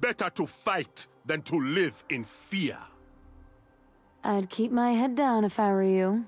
Better to fight than to live in fear. I'd keep my head down if I were you.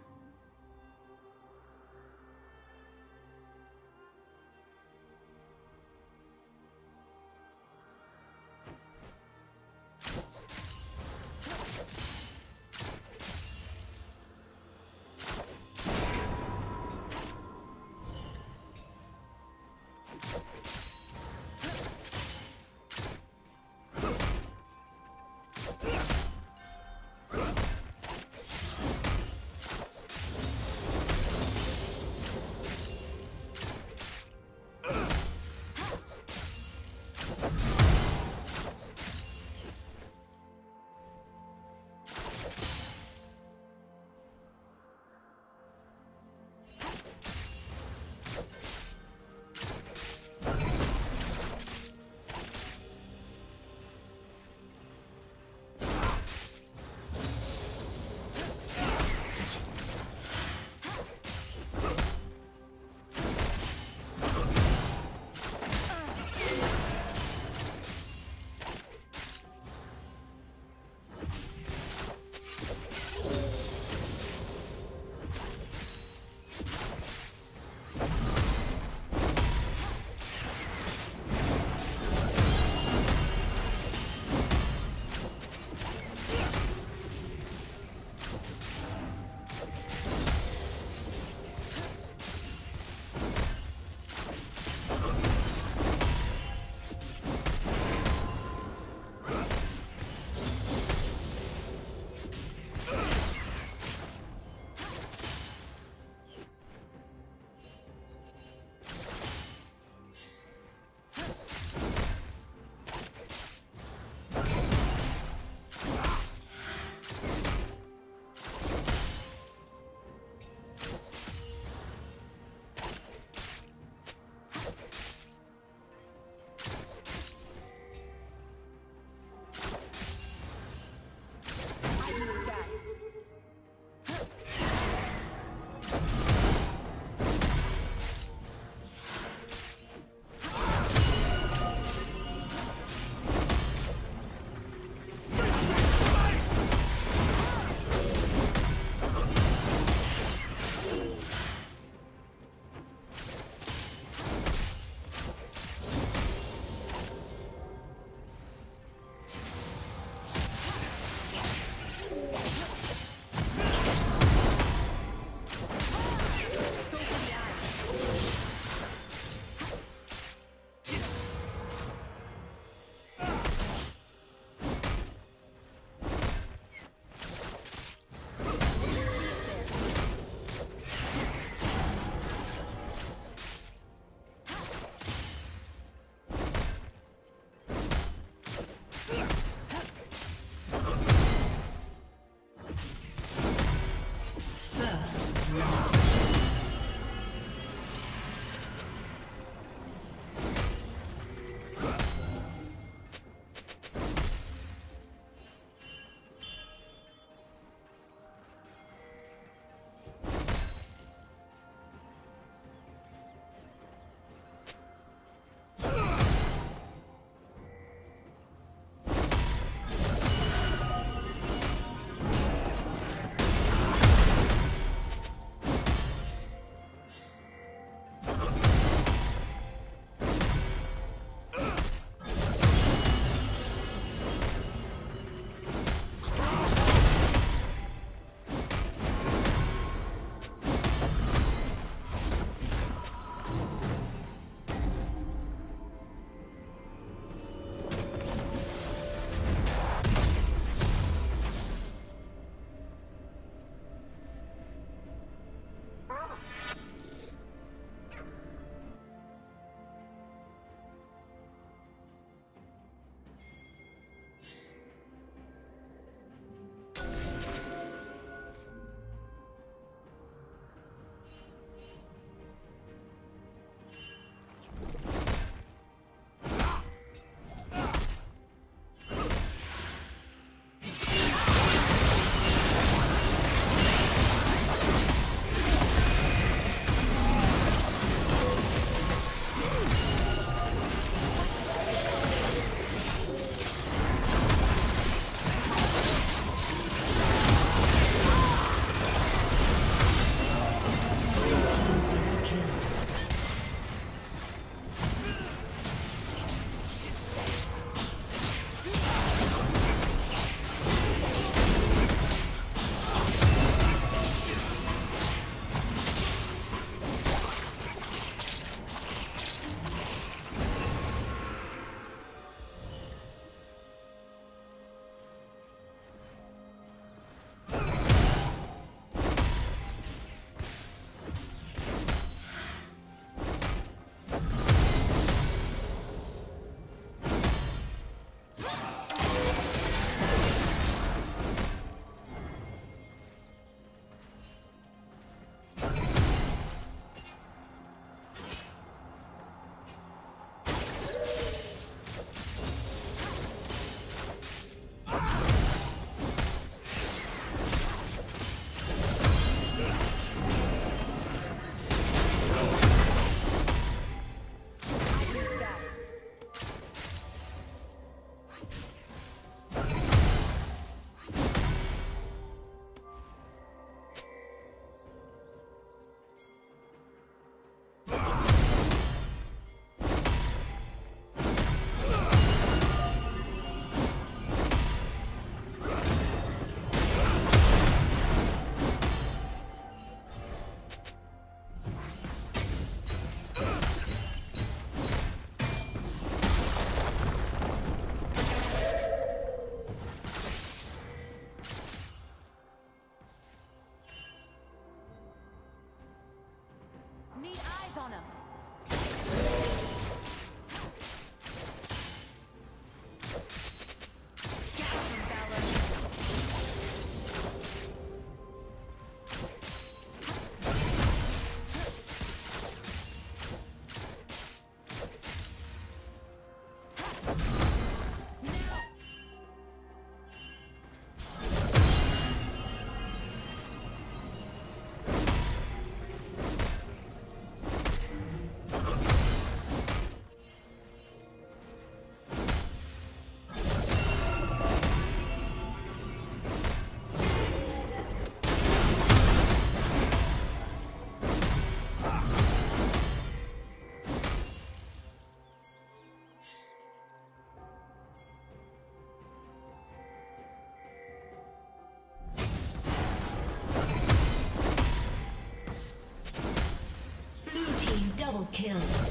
Kill.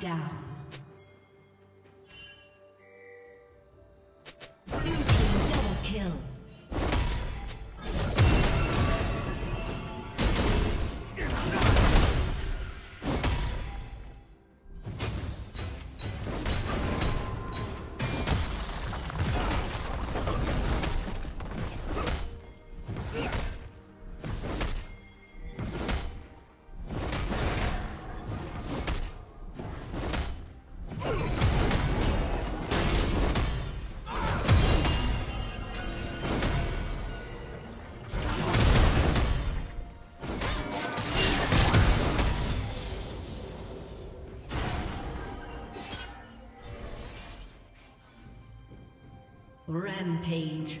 Down. Rampage.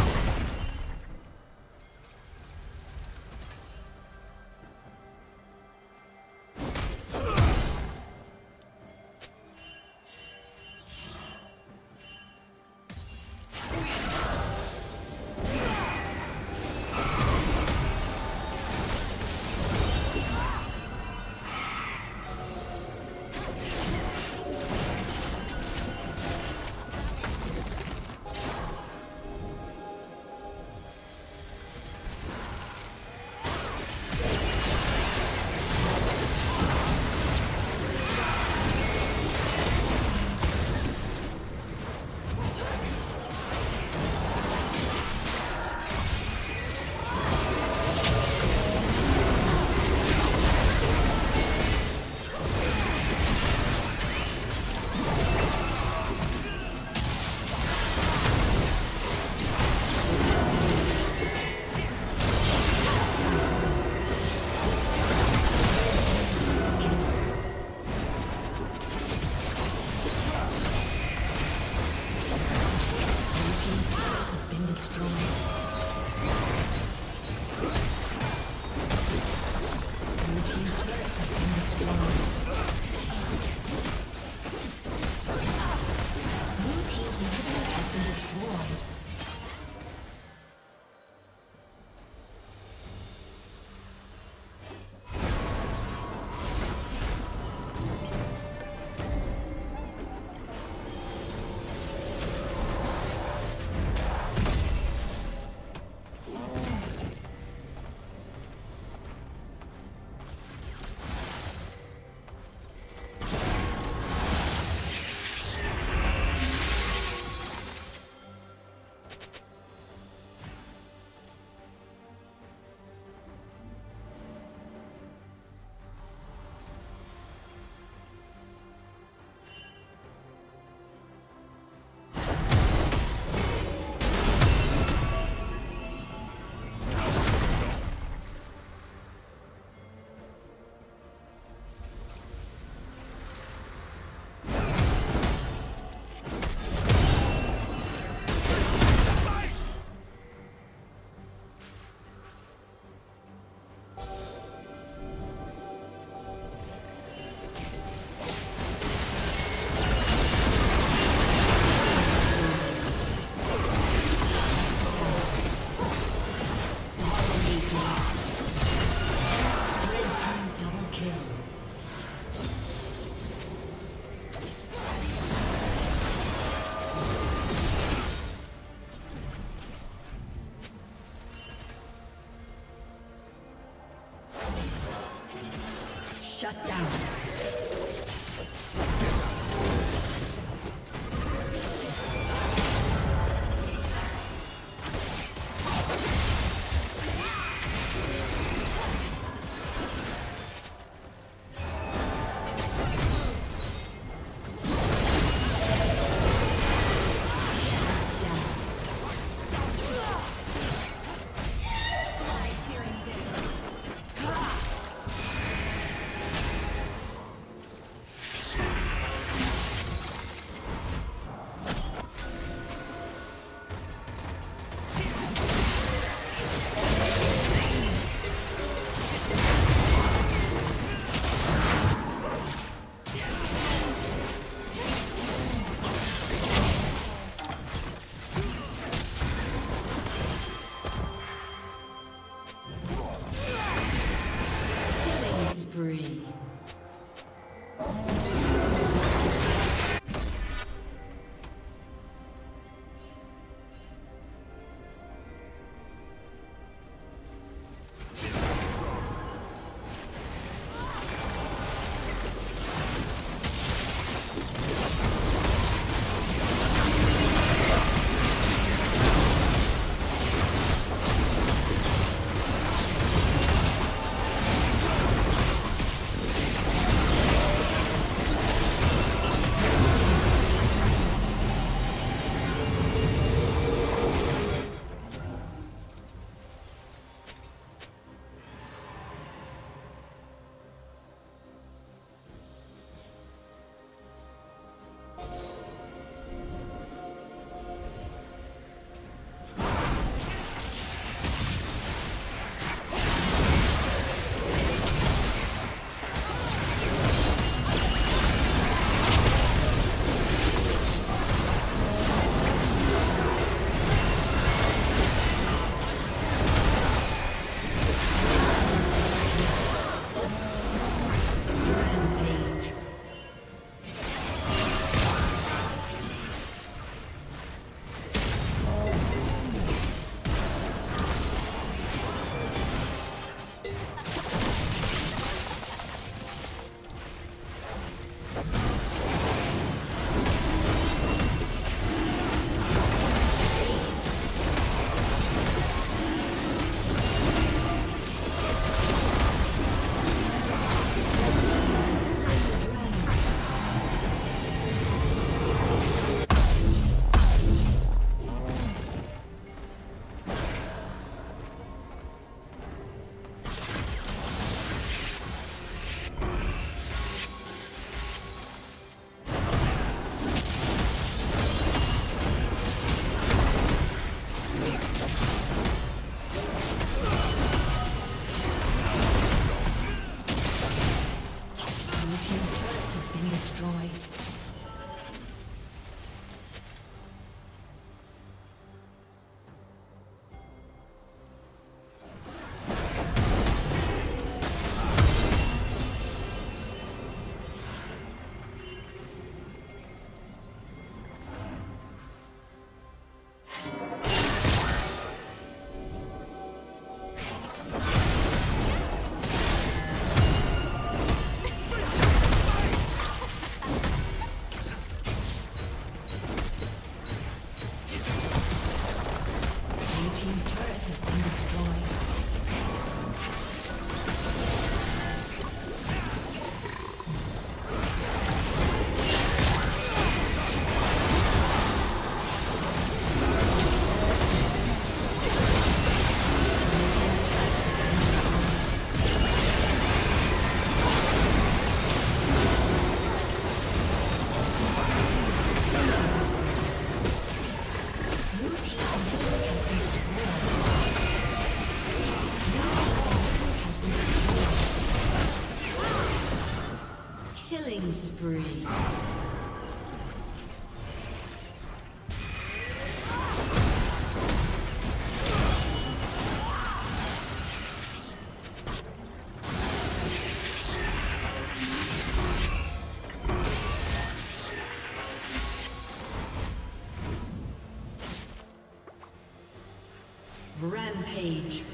Rampage.